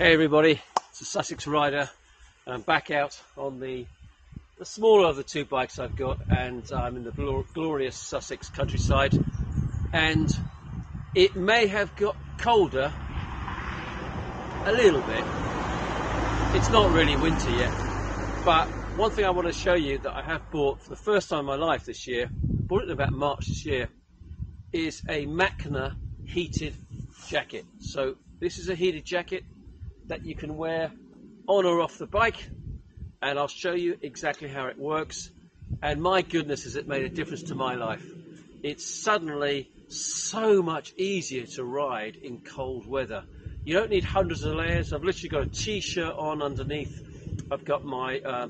Hey everybody, it's a Sussex rider. I'm back out on the the smaller of the two bikes I've got, and I'm in the glor- glorious Sussex countryside. And it may have got colder a little bit. It's not really winter yet, but one thing I want to show you that I have bought for the first time in my life this year, bought it in about March this year, is a Macna heated jacket. So this is a heated jacket that you can wear on or off the bike and I'll show you exactly how it works. And my goodness, has it made a difference to my life. It's suddenly so much easier to ride in cold weather. You don't need hundreds of layers. I've literally got a t-shirt on underneath. I've got my uh,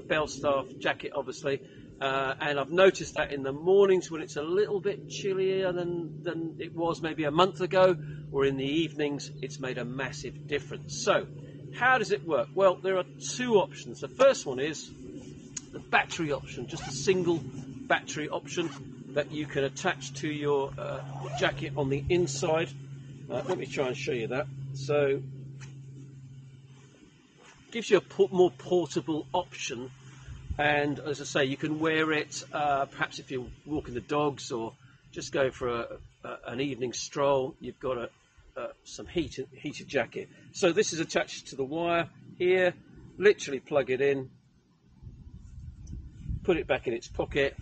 jacket, obviously, uh, and I've noticed that in the mornings when it's a little bit chillier than, than it was maybe a month ago, or in the evenings, it's made a massive difference. So, how does it work? Well, there are two options. The first one is the battery option, just a single battery option that you can attach to your uh, jacket on the inside. Uh, let me try and show you that. So, gives you a more portable option, and as I say, you can wear it uh, perhaps if you're walking the dogs or just going for a, a, an evening stroll. You've got a, uh, some heated, heated jacket. So this is attached to the wire here. Literally plug it in, put it back in its pocket.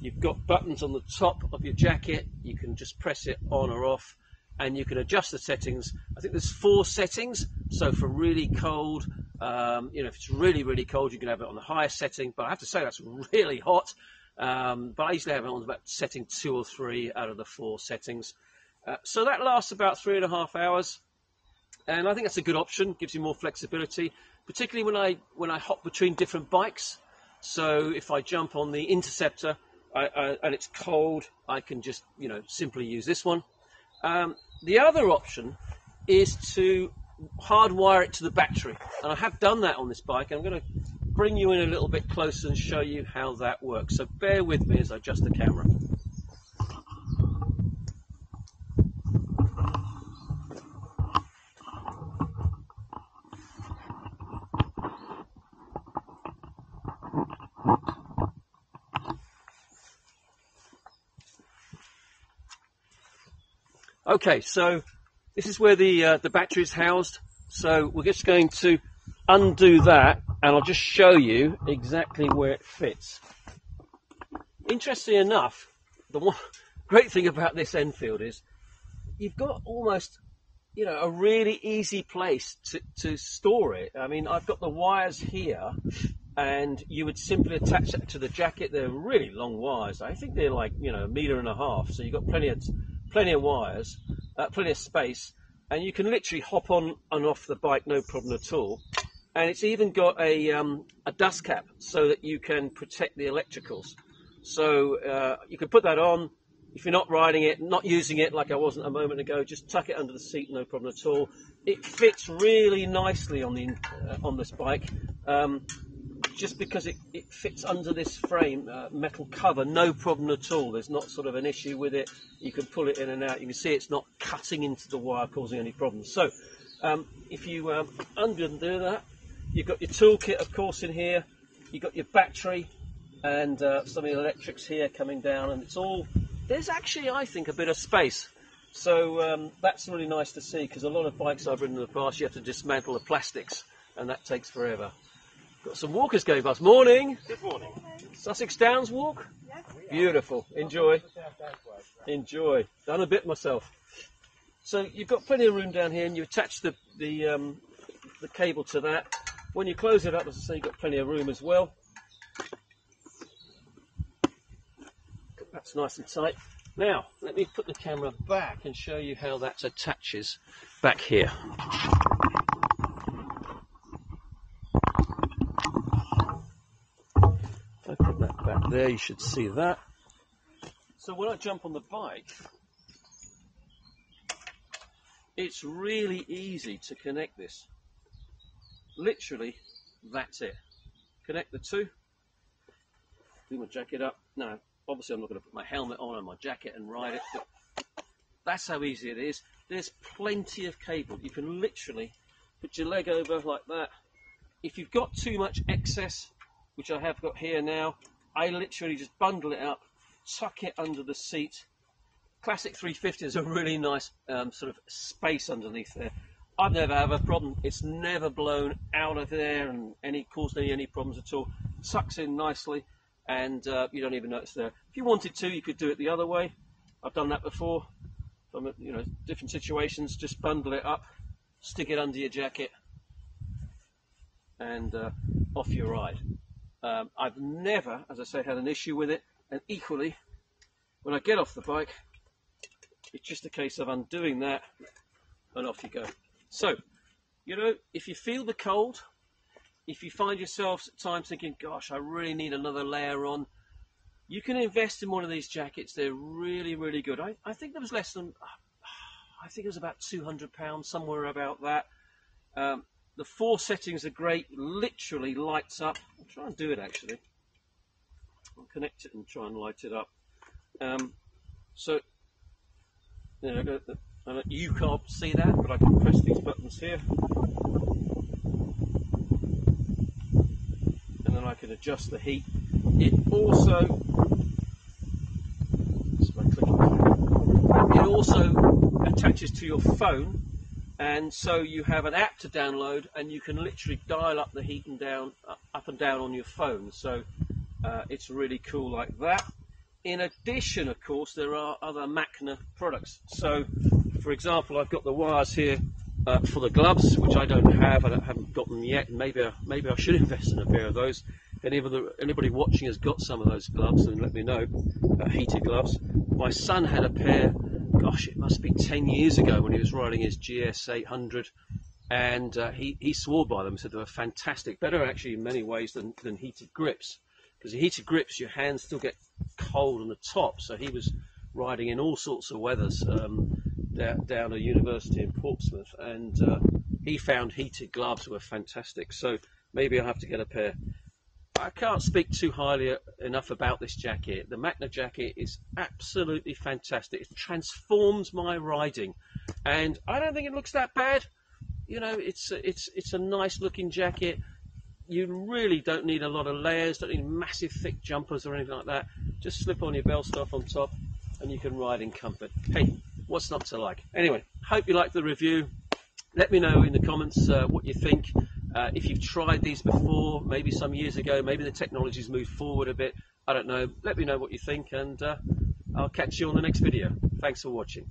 You've got buttons on the top of your jacket. You can just press it on or off, and you can adjust the settings. I think there's four settings. So for really cold, um, you know, if it's really really cold, you can have it on the highest setting. But I have to say that's really hot. Um, but I usually have it on about setting two or three out of the four settings. Uh, so that lasts about three and a half hours, and I think that's a good option. Gives you more flexibility, particularly when I when I hop between different bikes. So if I jump on the Interceptor I, I, and it's cold, I can just you know simply use this one. Um, the other option is to hardwire it to the battery, and I have done that on this bike. I'm going to bring you in a little bit closer and show you how that works. So bear with me as I adjust the camera. Okay, so this is where the uh, the battery is housed. So we're just going to undo that, and I'll just show you exactly where it fits. Interestingly enough, the one great thing about this Enfield is you've got almost you know a really easy place to, to store it. I mean, I've got the wires here, and you would simply attach it to the jacket. They're really long wires. I think they're like you know a meter and a half, so you've got plenty of plenty of wires, uh, plenty of space, and you can literally hop on and off the bike no problem at all. And it's even got a, um, a dust cap so that you can protect the electricals. So uh, you can put that on. If you're not riding it, not using it like I wasn't a moment ago, just tuck it under the seat, no problem at all. It fits really nicely on the uh, on this bike. Um, just because it, it fits under this frame uh, metal cover, no problem at all. There's not sort of an issue with it. You can pull it in and out. You can see it's not cutting into the wire, causing any problems. So um, if you um, undo that, you've got your toolkit, of course, in here. You've got your battery and uh, some of the electrics here coming down, and it's all. There's actually, I think, a bit of space. So um, that's really nice to see because a lot of bikes I've ridden in the past, you have to dismantle the plastics, and that takes forever. Got some walkers going past. Morning. Good morning. Sussex Downs walk. Yes. Beautiful. Enjoy. Enjoy. Done a bit myself. So you've got plenty of room down here, and you attach the the um, the cable to that. When you close it up, as I say, you've got plenty of room as well. That's nice and tight. Now, let me put the camera back and show you how that attaches back here. back there, you should see that. So when I jump on the bike, it's really easy to connect this. Literally, that's it. Connect the two. Do my jacket up. No, obviously I'm not going to put my helmet on and my jacket and ride it, but that's how easy it is. There's plenty of cable. You can literally put your leg over like that. If you've got too much excess, which I have got here now, I literally just bundle it up, tuck it under the seat. Classic 350 is a really nice um, sort of space underneath there. I've never had a problem. It's never blown out of there and any caused any any problems at all. Sucks in nicely, and uh, you don't even notice there. If you wanted to, you could do it the other way. I've done that before. From you know different situations, just bundle it up, stick it under your jacket, and uh, off you ride. Um, I've never, as I say, had an issue with it, and equally, when I get off the bike, it's just a case of undoing that, and off you go. So, you know, if you feel the cold, if you find yourself at times thinking, gosh, I really need another layer on, you can invest in one of these jackets. They're really, really good. I, I think there was less than, I think it was about £200, somewhere about that. Um, the four settings are great, literally lights up. I'll try and do it actually. I'll connect it and try and light it up. Um, so, there I go. You can't see that, but I can press these buttons here. And then I can adjust the heat. It also it also attaches to your phone and so you have an app to download and you can literally dial up the heat and down up and down on your phone so uh, it's really cool like that in addition of course there are other Macna products so for example, I've got the wires here uh, for the gloves, which I don't have. I don't, haven't got them yet. Maybe I, maybe I should invest in a pair of those. Any of the, anybody watching has got some of those gloves, and let me know. Uh, heated gloves. My son had a pair. Gosh, it must be 10 years ago when he was riding his GS 800, and uh, he he swore by them. Said they were fantastic. Better actually in many ways than than heated grips, because heated grips your hands still get cold on the top. So he was riding in all sorts of weathers. Um, down, down a university in Portsmouth, and uh, he found heated gloves were fantastic. So maybe I'll have to get a pair. I can't speak too highly enough about this jacket. The Macna jacket is absolutely fantastic. It transforms my riding, and I don't think it looks that bad. You know, it's it's it's a nice looking jacket. You really don't need a lot of layers. Don't need massive thick jumpers or anything like that. Just slip on your Belstaff on top, and you can ride in comfort. Hey, what's not to like? Anyway, hope you liked the review. Let me know in the comments uh, what you think. Uh, if you've tried these before, maybe some years ago, maybe the technology's moved forward a bit. I don't know. Let me know what you think, and uh, I'll catch you on the next video. Thanks for watching.